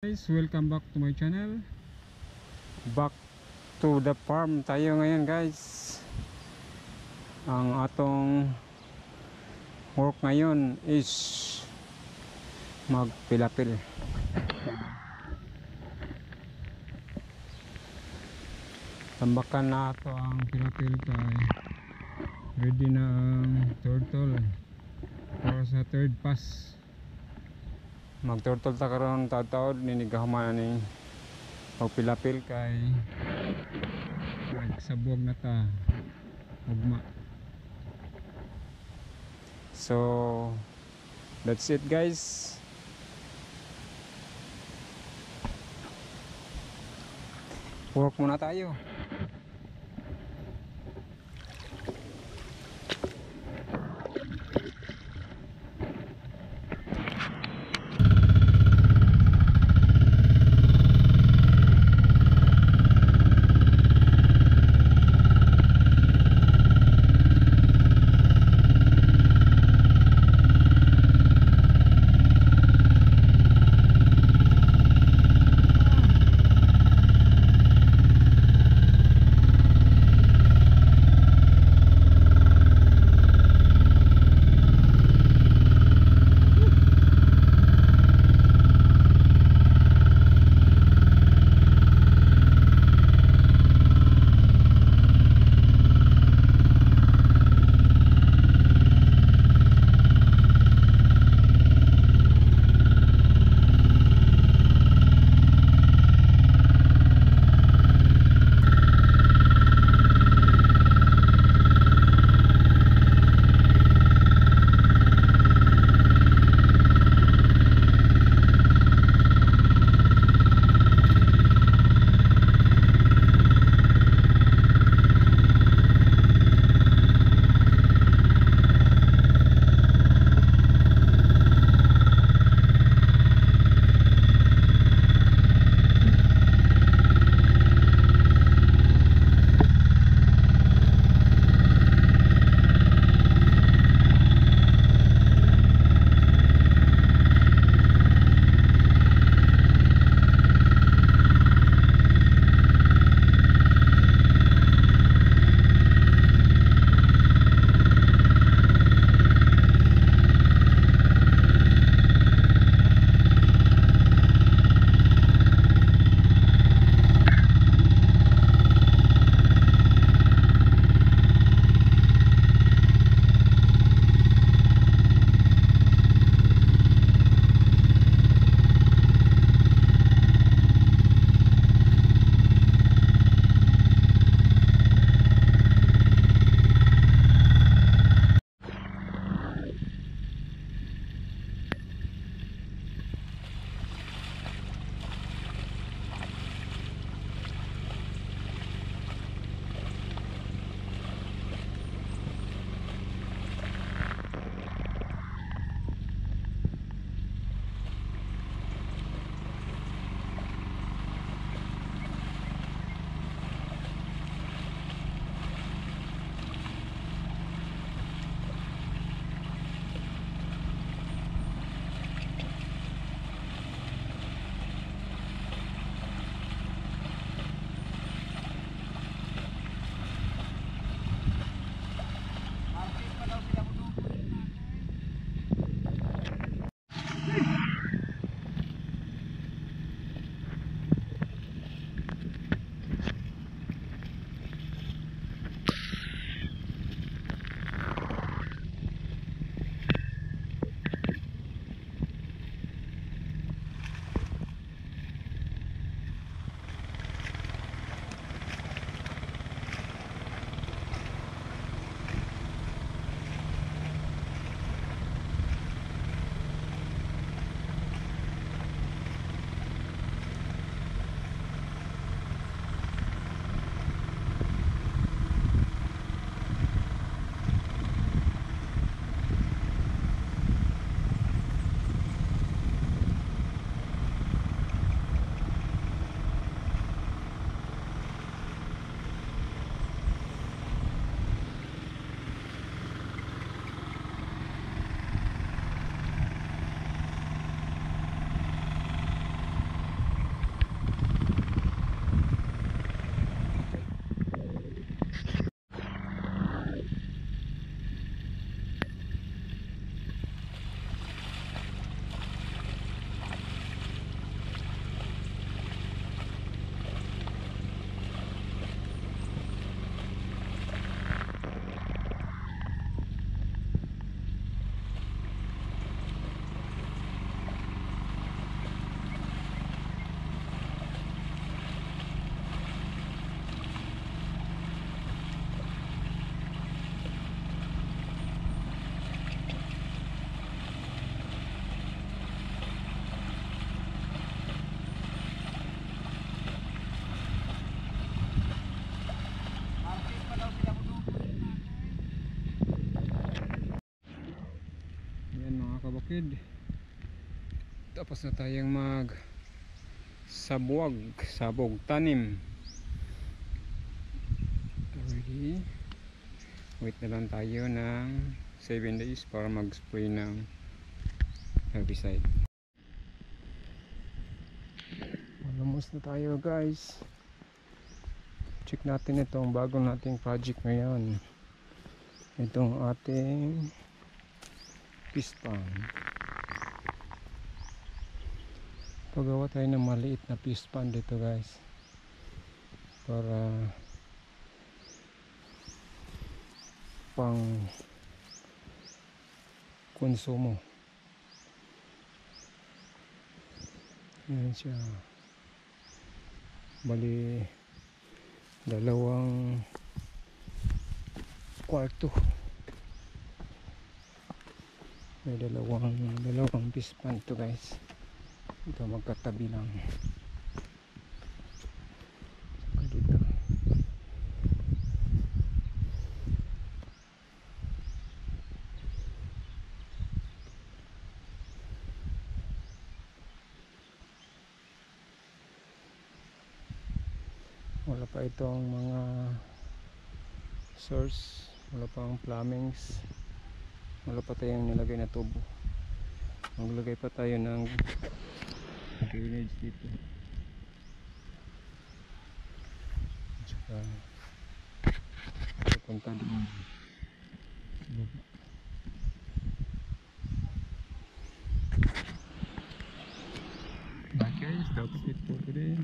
guys, welcome back to my channel. Back to the farm tayo ngayon guys. Ang atong work ngayon is magpilapil. Tambakan na ito ang pilapil kay ready na ang turtle para sa third pass magturtol ta karon taod ninigahuman ni pagpilapil kay nagsabog na ta ugma. So that's it guys. Work muna tayo bukid tapos na tayong mag sabuag sabog tanim. Ready? Wait na lang tayo ng 7 days para mag spray ng herbicide. Almost na tayo guys. Check natin itong bagong nating project ngayon. Itong ating piston. Pagawa tayo ng maliit na piston dito guys. Para pang konsumo. Yan siya. Bali dalawang kwarto may dalawang dalawang pispan to guys. Ito magkatabi lang. Saka dito. Wala pa itong mga source. Wala pang plumbings wala pa tayong nilagay na tubo. Maglagay pa tayo ng drainage dito. Tsaka papunta baba. Bye guys, that's it for today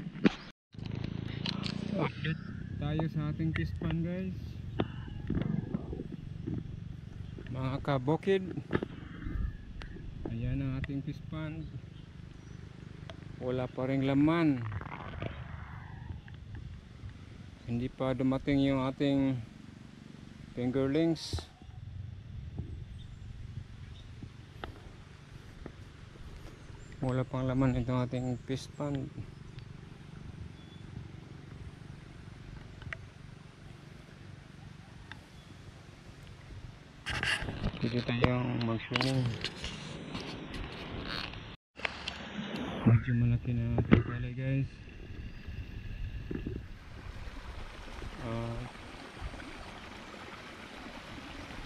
update tayo sa ating pispan guys mga kabukid. Ayan ang ating pispan wala pa rin laman. Hindi pa dumating yung ating fingerlings. Wala pang laman itong ating pispan pwede tayong mag swimming medyo malaki na palay guys. Ah,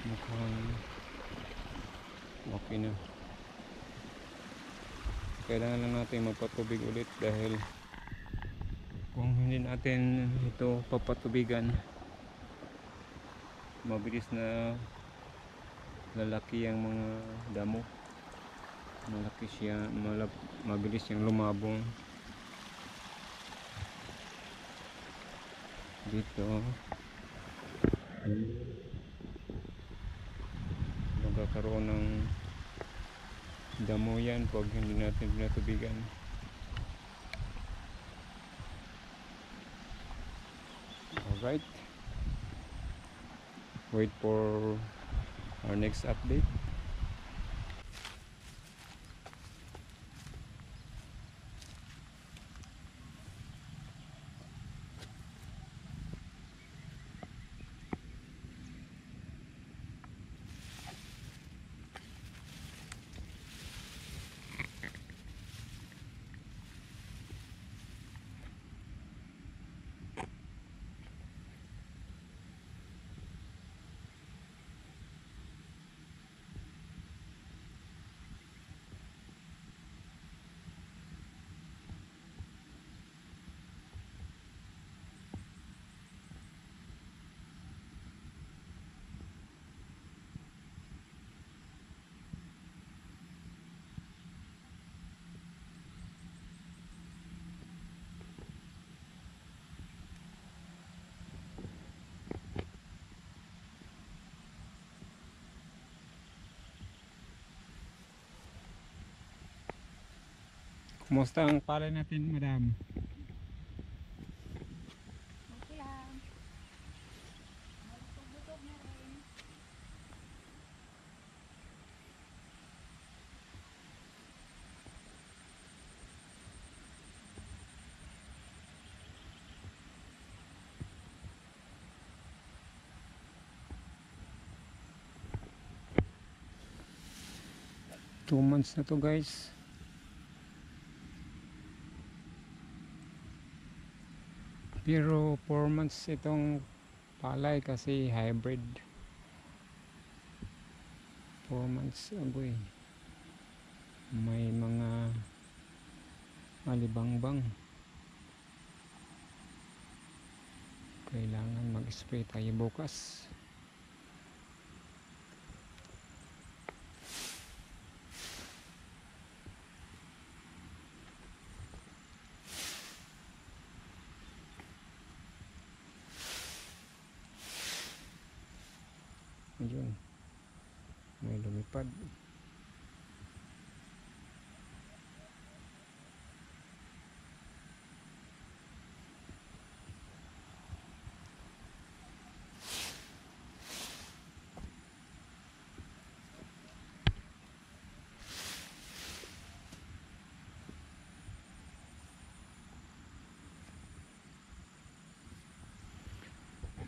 mukhang okay na. Kailangan lang natin magpatubig ulit dahil kung hindi natin ito papatubigan mabilis na lalaki ang mga damo. Malaki siya malap, mabilis siyang lumabong. Dito magkakaroon ng damo yan pag hindi natin pinatubigan. Alright. Wait for our next update Kumusta ang palay natin, madam? Okay lang. 2 months na to guys pero 4 months itong palay kasi hybrid. 4 months ago eh. May mga alibangbang. Kailangan mag-spray tayo bukas ayun may lumipad.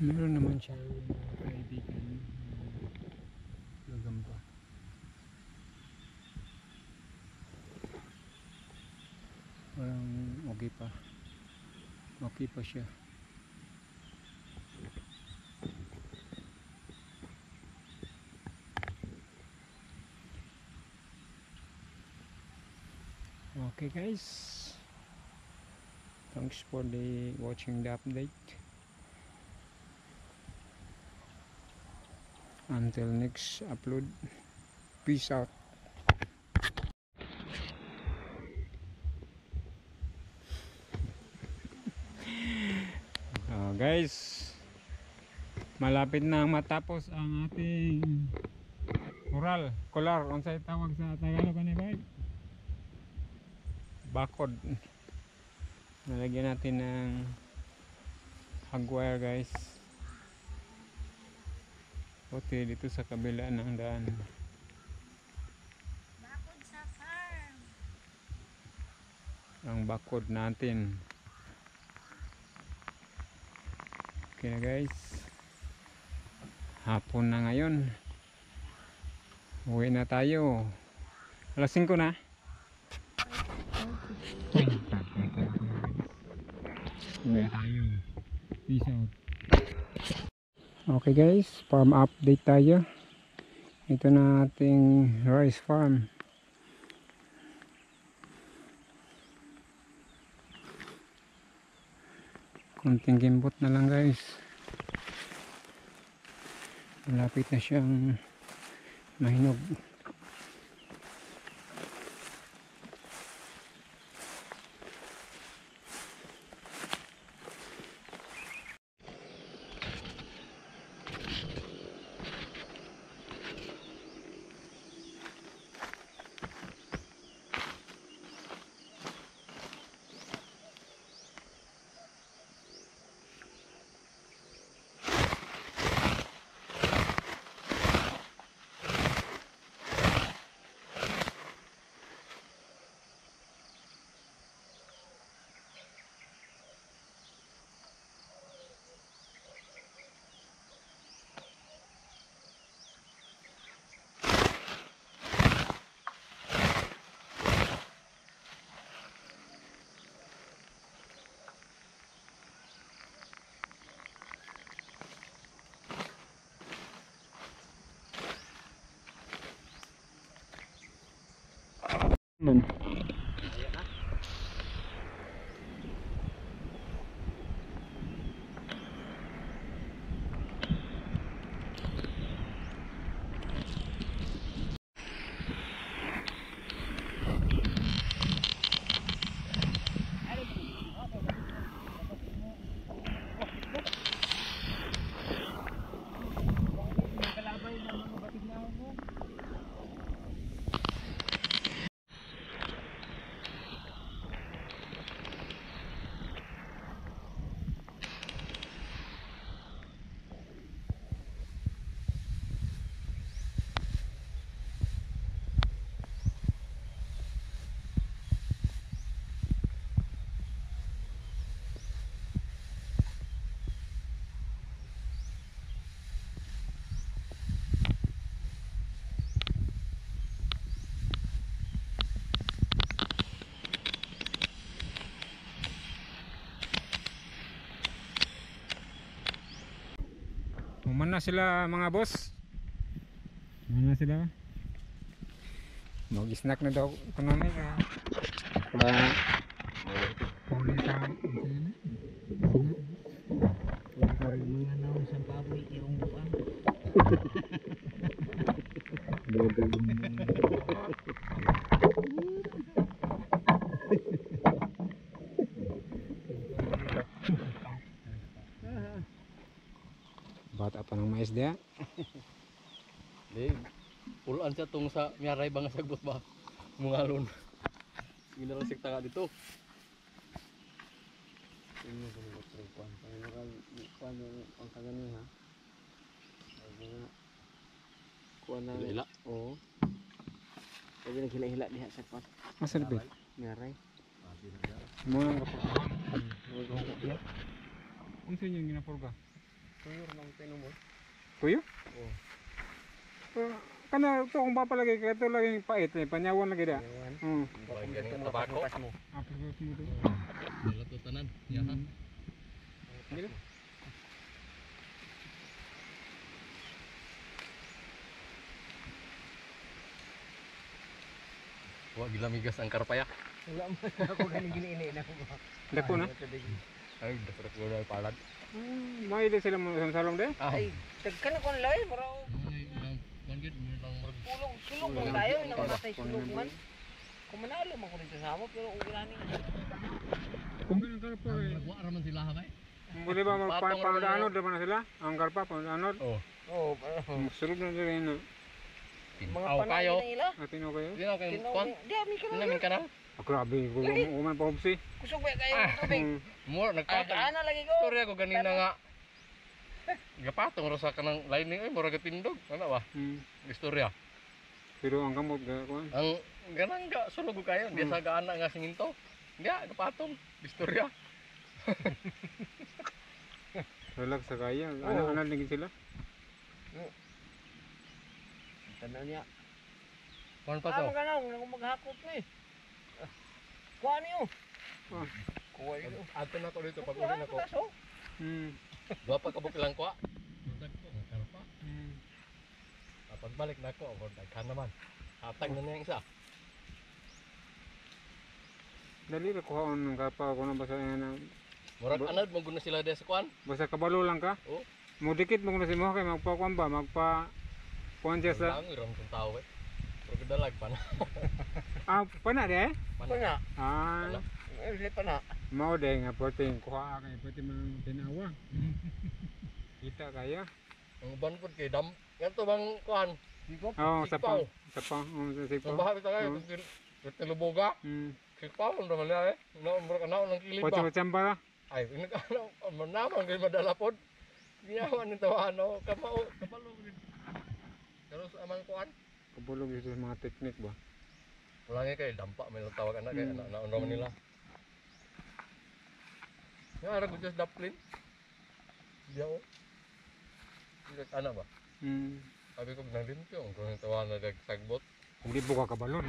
Meron naman siya kaibigan na gagamba parang okay pa okay pa siya. Okay guys. Thanks for the watching the update until next upload peace out. Ah, guys malapit na matapos ang ating mural kolar. Unsay tawag sa Tagalog ani ba bakod. Nalagyan natin ng hagwire guys Puti dito sa kabila ng daan. Bakod sa farm. Ang bakod natin. Okay na guys. Hapon na ngayon. Uwi na tayo. Alas 5 na. Uwi tayo. Peace out. Okay guys, farm update tayo. Ito na ating rice farm. Kunting gimbot na lang guys. Malapit na siyang mahinog. Man. Human na sila mga boss. Human na sila. Mag-snack na daw economy ka. Ba Puli sa Mga naon sa baboy, irong buang. Bata pa ng mais dia. Di, pulaan siya tong sa miyaray ba nga sagbot ba? Mungalon. Ginarasik tanga dito. Ini nang gusto ko. Pangalan kuan yung pangkagani ha. Sabi nga kuan na. Hila-hila. Oo. Sabi naghila-hila diha sa kuan. Asa di ba? Ngaray. Mo nang kapag. Unsa yung ginapurga? Tuyo man tino mo. Tuyo? Oo. Kana to kung papalagay ka to laging pait eh panyawan lagi dia. Ayan. Hmm. Bagay ganing tabako. mo. Apos mo to. Dila to tanan. Yaha. Dili. Wa gilamigas ang karpaya. Wala man ako ganing giniini na ko. Dako na. Ay, dapat ko na palad. Hmm, may di sila mo sa salong de. Ah. Ay, tagkan ako nalay para Ay, man tayo nang matay sulong man. Kung manalo man ko dito sa amo pero kung gani Kung ganun karpa eh. Wa raman sila ha bay. Muli ba Patong magpapanood naman na sila? Ang karpa panood. Oh. Oh, pero Sulod na sila yun. mga kayo. panahon nila. Kayo. Di na kayo Tinaw kon. di ami ka na. namin ka na. Ah, grabe, kuman pa hubsi. Kusog ba kayo Ah. ng tubig? More Ah, nagpatag. ana lagi ko. Storya ko ganina nga. Gapatong ra sa kanang lining ay murag tindog. Ano ba? Hmm. Istorya. Pero ang kamot ga kuan. Ang ganang ga sulog ko kayo, di sa gaana nga siminto. Nga gapatong istorya. Relax sa kaya. Ano ano lagi sila? Tanaw niya. Kon pa so. maganaw, nang maghakot ni. Kuha niyo. Ah. Kuha niyo. Ato na ko dito pag Kuha uli na ko. Hmm. Dua pa kabuk lang ko. Budak ko karpa. Hmm. Kapag balik na ko, ako daghan naman. Hatag na niya yung isa. Dali ra kuhaon ng karpa ko na basta yan. Murag anad mo guna sila de sa kwan. Basta kabalo lang ka. Oh. Mo dikit mo na si mo kay magpakuan ba magpa kuan siya sa Lang iram kung tao eh. Pero kadalag pa na. ah pana de. Pa na. Ah. Eh, pa na. Mao de nga porting kuha kay pwede man tinawa. Kita kaya. Ang uban po kay dam. Yan to bang kwan. Diko. Oh, sa Sipaw. pa. Sa pa. Um, sa Ang sipaw. bahay ito kayo. Oh. Ito luboga. Hmm. Sipaw naman na eh. No, murag ana ng kilid Pocho ba. chamba. Ay, ini ka ano, naman kay madala pod. Ginawa ni tawano, kamao, kapalo gid. Pero sa amang kuan, Kabulog ito sa mga teknik ba. wala nga kay dampa may lang tawag anak kay Hmm. anak na naman nila. Nga ara ko just daplin. Diya o. Tidak ana ba? Hmm. Sabi ko din ko, kung tawana dag sagbot. Hindi po ka kabalon.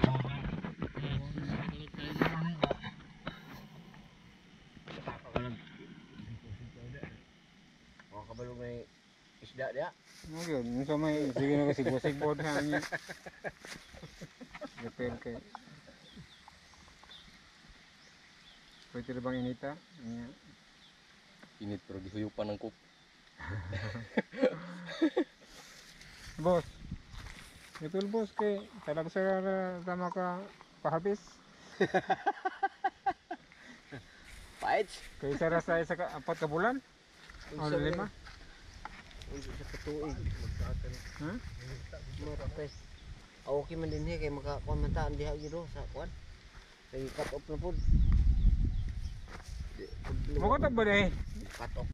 Oh, kabalo may isda dia. Ano yun? Yung sa may, sige na kasi sigbo-sigbo na niya. Depende kay. Pwede rin bang inita? Init pero gihuyupan ng kuk. Boss. Ito boss kay talaga sa tama ka pahabis. Fights. Kay isa ra sa isa ka apat ka bulan. O lima. Unsa sa katuig. Ha? Mura pa. Ah, Okay man din kay makakuan man ta diha gyud sa kuan. Kay cut off na pud. Mo ko ba dai? Cut off.